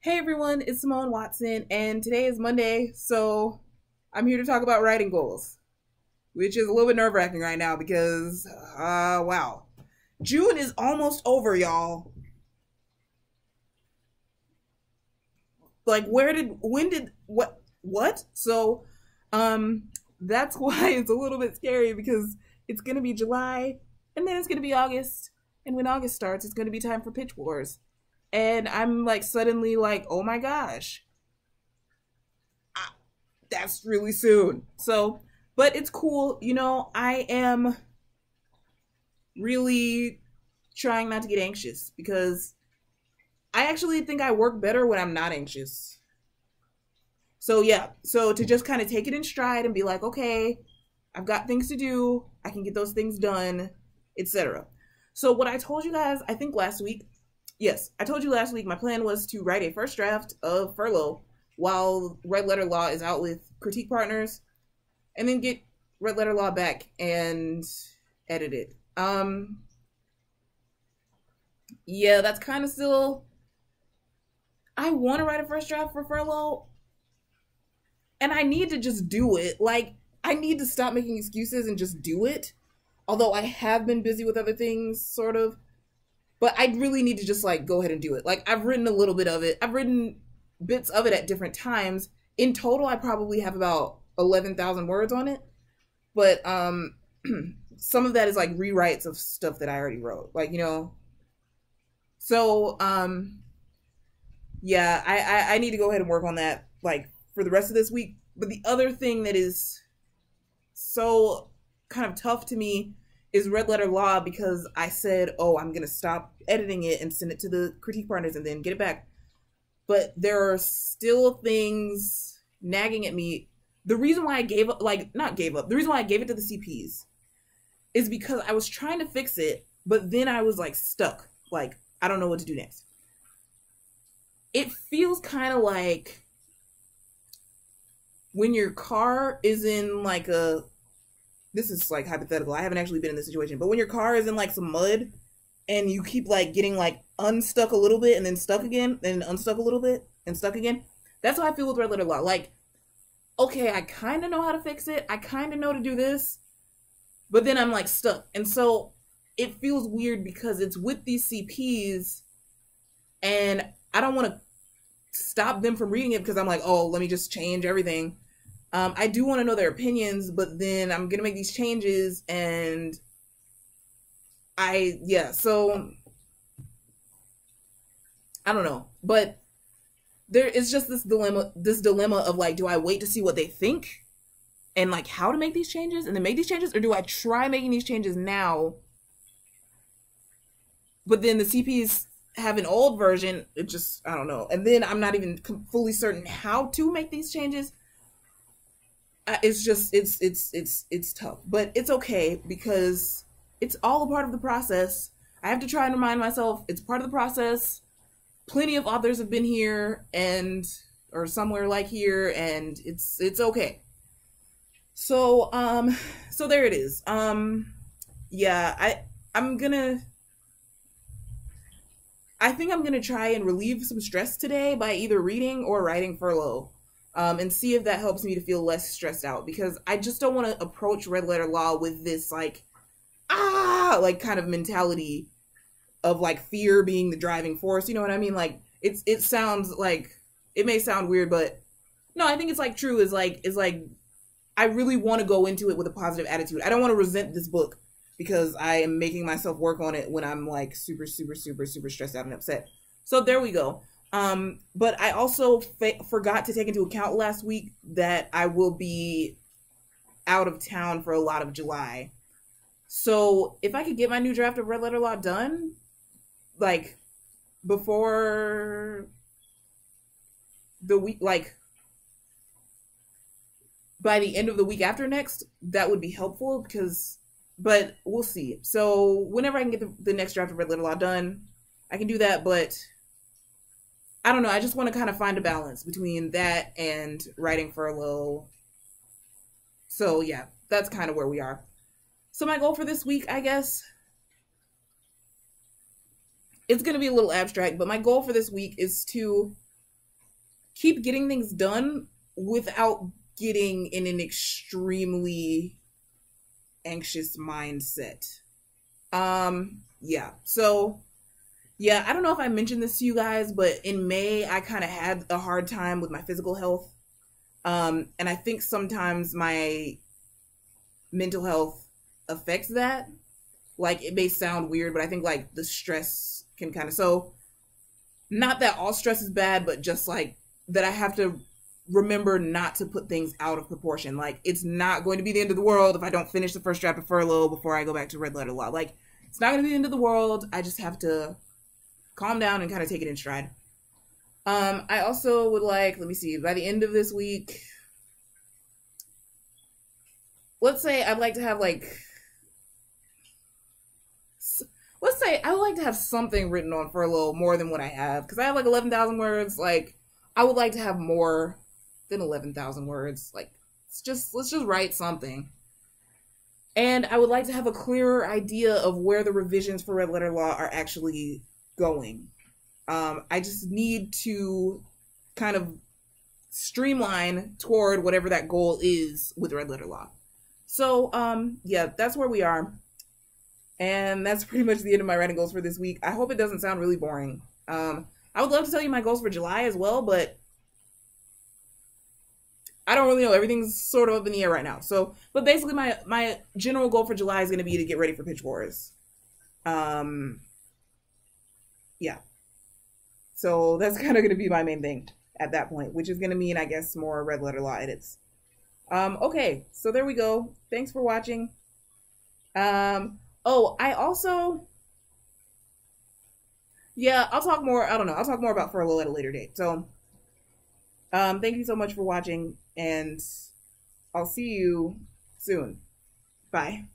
Hey everyone, it's Cimone Watson, and today is Monday, so I'm here to talk about writing goals, which is a little bit nerve wracking right now because, uh, wow. June is almost over, y'all. Like, where did, when did, what, what? So, um, that's why it's a little bit scary because it's gonna be July, and then it's gonna be August, and when August starts, it's gonna be time for Pitch Wars and I'm like suddenly like, oh my gosh, that's really soon. So, but it's cool. You know, I am really trying not to get anxious because I actually think I work better when I'm not anxious. So, yeah, so to just kind of take it in stride and be like, okay, I've got things to do, I can get those things done, etc. So, what I told you guys, I think last week, yes, I told you last week my plan was to write a first draft of Furlough while Red Letter Law is out with critique partners, and then get Red Letter Law back and edit it. Um, yeah, that's kind of still. I want to write a first draft for Furlough, and I need to just do it. Like, I need to stop making excuses and just do it. Although I have been busy with other things, sort of but I really need to just like go ahead and do it. Like I've written a little bit of it. I've written bits of it at different times. In total, I probably have about eleven thousand words on it. But um, some of that is like rewrites of stuff that I already wrote. Like you know. So um, yeah, I, I I need to go ahead and work on that like for the rest of this week. But the other thing that is so kind of tough to me is red letter law because I said, oh, I'm going to stop editing it and send it to the critique partners and then get it back. But there are still things nagging at me. The reason why I gave up, like, not gave up, the reason why I gave it to the CPs is because I was trying to fix it, but then I was like stuck. Like, I don't know what to do next. It feels kind of like when your car is in like a this is like hypothetical. I haven't actually been in this situation, but when your car is in like some mud and you keep like getting like unstuck a little bit and then stuck again and unstuck a little bit and stuck again, that's how I feel with red letter law. Like, okay, I kind of know how to fix it. I kind of know to do this, but then I'm like stuck. And so it feels weird because it's with these CPs and I don't want to stop them from reading it because I'm like, oh, let me just change everything. Um, I do want to know their opinions, but then I'm gonna make these changes, and I yeah. So I don't know, but there is just this dilemma. This dilemma of like, do I wait to see what they think, and like how to make these changes, and then make these changes, or do I try making these changes now? But then the CPs have an old version. It just I don't know, and then I'm not even fully certain how to make these changes it's just it's it's it's it's tough, but it's okay because it's all a part of the process. I have to try and remind myself it's part of the process. Plenty of authors have been here and or somewhere like here and it's it's okay. So um so there it is. Um yeah, I I'm to I think I'm to try and relieve some stress today by either reading or writing furlough um, and see if that helps me to feel less stressed out because I just don't want to approach red letter law with this like ah like kind of mentality of like fear being the driving force. You know what I mean? Like it's it sounds like it may sound weird, but no, I think it's like true. Is like is like I really want to go into it with a positive attitude. I don't want to resent this book because I am making myself work on it when I'm like super super super super stressed out and upset. So there we go. Um, but I also fa- forgot to take into account last week that I will be out of town for a lot of July. So if I could get my new draft of Red Letter Law done, like before the week, like by the end of the week after next, that would be helpful because, but we'll see. So whenever I can get the, the next draft of Red Letter Law done, I can do that. But I don't know. I just want to kind of find a balance between that and writing furlough. So yeah, that's kind of where we are. So my goal for this week, I guess, it's going to be a little abstract, but my goal for this week is to keep getting things done without getting in an extremely anxious mindset. Um, yeah. So, yeah, I don't know if I mentioned this to you guys, but in May I kind of had a hard time with my physical health. Um, and I think sometimes my mental health affects that. Like it may sound weird, but I think like the stress can kind of so not that all stress is bad, but just like that I have to remember not to put things out of proportion. Like it's not going to be the end of the world if I don't finish the first draft of furlough before I go back to red letter law. Like it's not going to be the end of the world. I just have to calm down and kind of take it in stride. Um, I also would like, let me see, by the end of this week, let's say I'd like to have like, let's say I would like to have something written on furlough more than what I have because I have like 11,000 words. Like, I would like to have more than 11,000 words. Like, it's just, let's just write something. And I would like to have a clearer idea of where the revisions for red letter law are actually going. Um, I just need to kind of streamline toward whatever that goal is with red letter law. So, um, yeah, that's where we are. And that's pretty much the end of my writing goals for this week. I hope it doesn't sound really boring. Um, I would love to tell you my goals for July as well, but I don't really know. Everything's sort of up in the air right now. So, but basically, my my general goal for July is going to be to get ready for Pitch Wars. Um, yeah. So that's kind of going to be my main thing at that point, which is going to mean, I guess, more red letter law edits. Um, okay, so there we go. Thanks for watching. Um, oh, I also, yeah, I'll talk more. I don't know. I'll talk more about furlough at a later date. So, um, thank you so much for watching and I'll see you soon. Bye.